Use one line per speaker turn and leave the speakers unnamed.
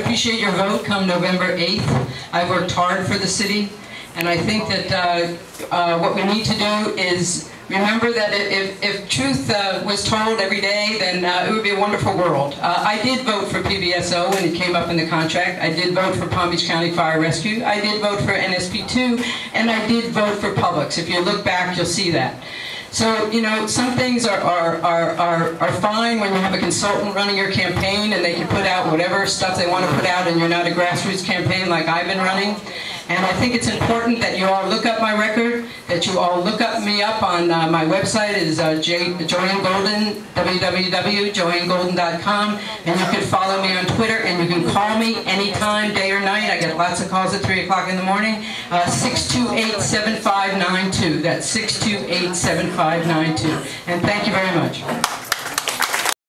appreciate your vote come November 8th. I've worked hard for the city, and I think that uh, uh, what we need to do is remember that if, if truth uh, was told every day, then uh, it would be a wonderful world. Uh, I did vote for PBSO when it came up in the contract. I did vote for Palm Beach County Fire Rescue. I did vote for NSP2, and I did vote for Publix. If you look back, you'll see that. So, you know, some things are, are, are, are, are fine when you have a consultant running your campaign and they can put out whatever stuff they want to put out and you're not a grassroots campaign like I've been running. And I think it's important that you all look up my record, that you all look up me up on uh, my website is uh, Jo Ann Golden, www.joannegolden.com, and you can follow me on Twitter, and you can call me anytime, day or night. I get lots of calls at 3 o'clock in the morning. Uh, 628-7592. That's 628-7592. And thank you very much.